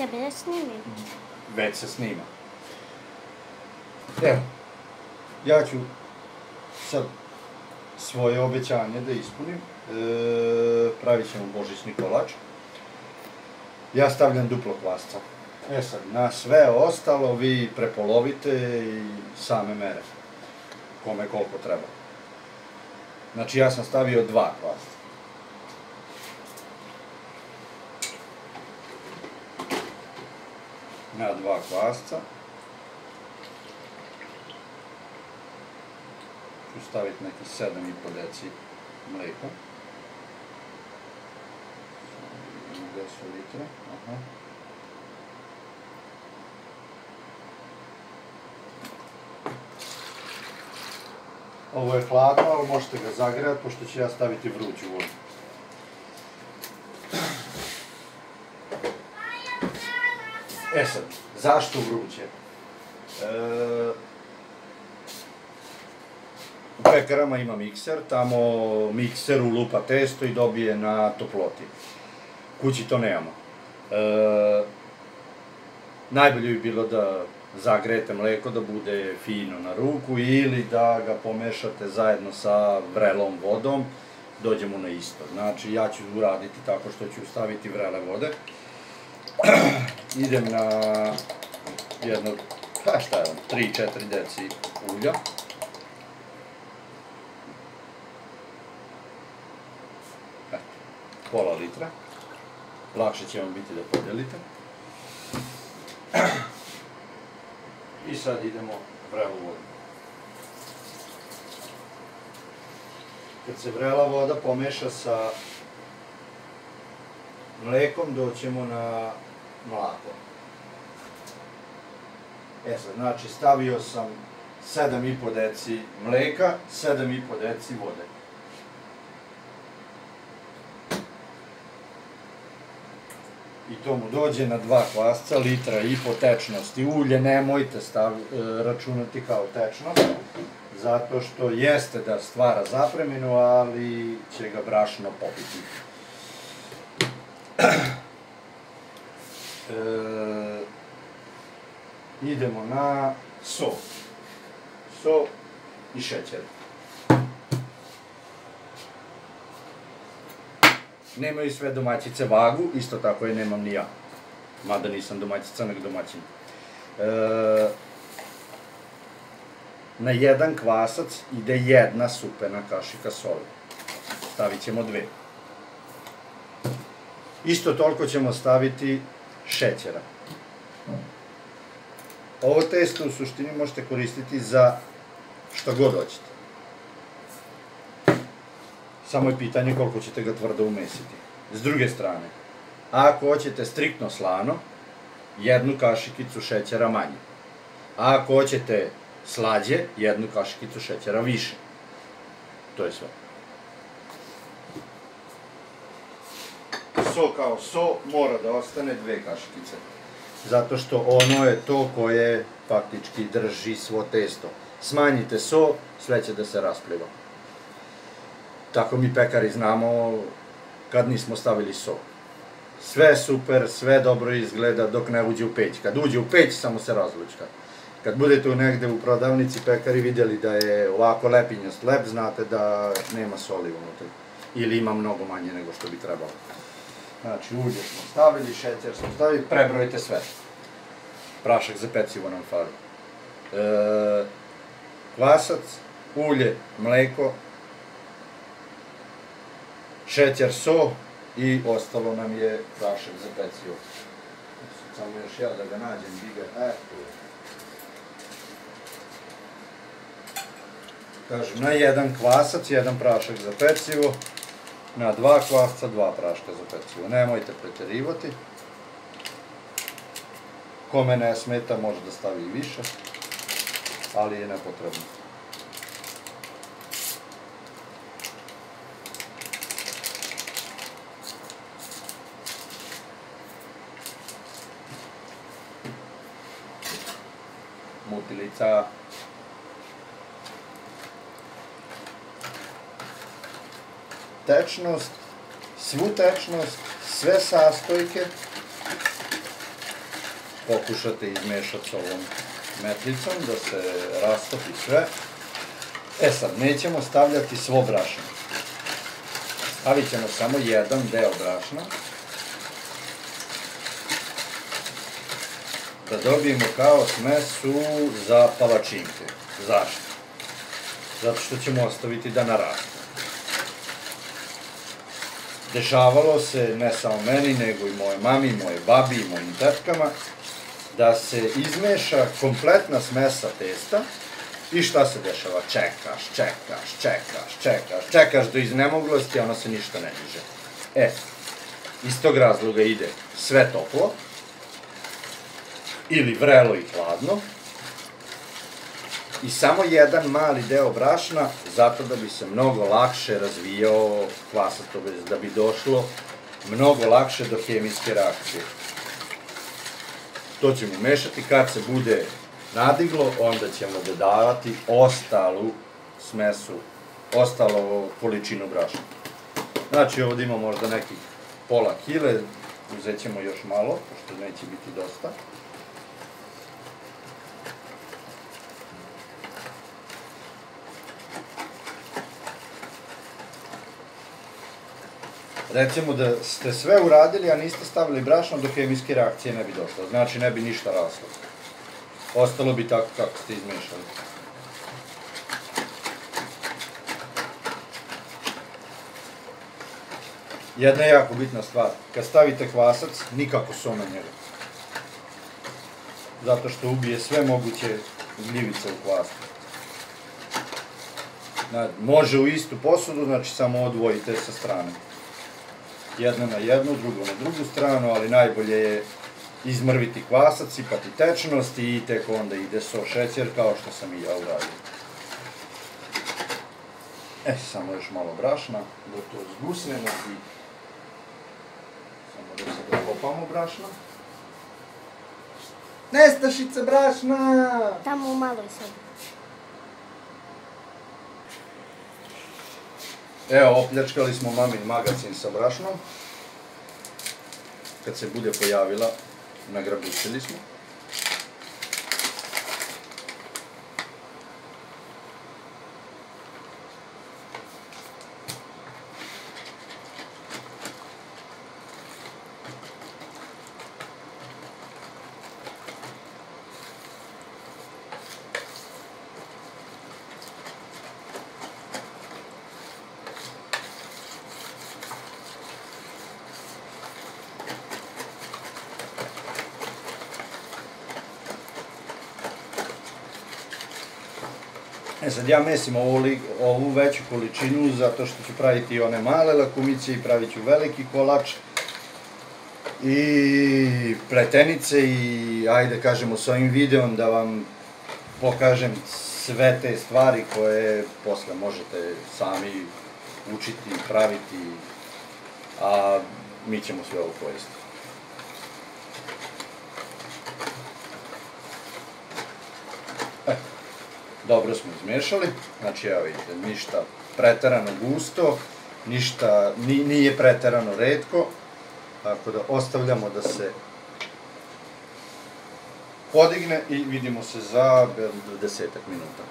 tebe da snimi? Već se snima. Evo, ja ću sad svoje obećanje da ispunim. E, pravit ćemo božićni kolač. Ja stavljam duplo kvasca. E sad, na sve ostalo vi prepolovite i same mere. Kome koliko treba. Znači ja sam stavio dva kvasca. Na dva kvasca. Ću staviti neki 7,5 deci mleka. Gde su litre? Aha. Ovo je hladno, ali možete ga zagrejati, pošto ću ja staviti vruću vodu. E sad, zašto vruće? E, u pekarama ima mikser, tamo mikser ulupa testo i dobije na toploti. Kući to nemamo. E, najbolje bi bilo da zagrejete mleko da bude fino na ruku ili da ga pomešate zajedno sa vrelom vodom, dođemo na isto. Znači, ja ću uraditi tako što ću staviti vrele vode. Idem na jedno, pa šta je on, 3-4 deci ulja. Pola litra. Lakše će vam biti da podelite. I sad idemo vrelu vodu. Kad se vrela voda pomeša sa mlekom, doćemo na mlako. E sad, znači, stavio sam 7,5 deci mleka, 7,5 deci vode. i to mu dođe na dva kvasca, litra i po tečnosti. Ulje nemojte stav, e, računati kao tečnost, zato što jeste da stvara zapreminu, ali će ga brašno popiti. E, idemo na so. So i šećer. Nemaju sve domaćice vagu, isto tako je nemam ni ja. Mada nisam domaćica, nego domaćin. E, na jedan kvasac ide jedna supena kašika soli. Stavit ćemo dve. Isto toliko ćemo staviti šećera. Ovo testo u suštini možete koristiti za što god hoćete. Samo je pitanje koliko ćete ga tvrdo umesiti. S druge strane, ako hoćete striktno slano, jednu kašikicu šećera manje. A ako hoćete slađe, jednu kašikicu šećera više. To je sve. So kao so mora da ostane dve kašikice. Zato što ono je to koje faktički drži svo testo. Smanjite so, sve će da se raspliva. Tako mi pekari znamo kad nismo stavili so. Sve super, sve dobro izgleda dok ne uđe u peć. Kad uđe u peć, samo se razlučka. Kad budete u negde u prodavnici pekari vidjeli da je ovako lepinjast lep, znate da nema soli unutra. Ili ima mnogo manje nego što bi trebalo. Znači, ulje smo stavili, šećer smo stavili, prebrojite sve. Prašak za pecivo nam fali. E, kvasac, ulje, mleko, šećer, so i ostalo nam je prašak za pecivo. Samo još ja da ga nađem, di ga, e. Kažem, na jedan kvasac, jedan prašak za pecivo, na dva kvasca, dva praška za pecivo. Nemojte preterivati. Kome ne smeta može da stavi i više, ali je nepotrebno. Mutilica tečnost, svu tečnost, sve sastojke pokušate izmešati s ovom metlicom, da se rastopi sve. E sad, nećemo stavljati svo brašno. Stavit ćemo samo jedan deo brašna. Da dobijemo kao smesu za palačinke. Zašto? Zato što ćemo ostaviti da naraste. Dešavalo se, ne samo meni, nego i moje mami, moje babi i mojim tetkama, da se izmeša kompletna smesa testa i šta se dešava? Čekaš, čekaš, čekaš, čekaš, čekaš do iznemoglosti, a ono se ništa ne diže. E, iz tog razloga ide sve toplo, ili vrelo i hladno, i samo jedan mali deo brašna, zato da bi se mnogo lakše razvijao kvasac, da bi došlo mnogo lakše do hemijske reakcije. To ćemo mešati, kad se bude nadiglo, onda ćemo dodavati ostalu smesu, ostalo količinu brašna. Znači ovdje ima možda nekih pola kile, uzet ćemo još malo, pošto neće biti dosta. Recimo da ste sve uradili, a niste stavili brašno, do hemijske reakcije ne bi došlo. Znači ne bi ništa raslo. Ostalo bi tako kako ste izmešali. Jedna jako bitna stvar. Kad stavite kvasac, nikako so njega. Zato što ubije sve moguće gljivice u kvasu. Može u istu posudu, znači samo odvojite sa strane jedno na jednu, drugo na drugu stranu, ali najbolje je izmrviti kvasac, sipati tečnost i tek onda ide so šećer kao što sam i ja uradio. E, samo još malo brašna, da to zgusnemo i samo da se dokopamo brašna. Nestašica brašna! Tamo u maloj sobi. Evo, opljačkali smo mamin magazin sa brašnom. Kad se bude pojavila, nagrabučili smo. E sad ja mesim ovu, ovu veću količinu zato što ću praviti one male lakumice i pravit ću veliki kolač i pretenice i ajde kažemo s ovim videom da vam pokažem sve te stvari koje posle možete sami učiti, praviti, a mi ćemo sve ovo koristiti. Dobro smo izmešali, znači evo vidite, ništa preterano gusto, ništa, nije preterano redko, tako da ostavljamo da se podigne i vidimo se za desetak minuta.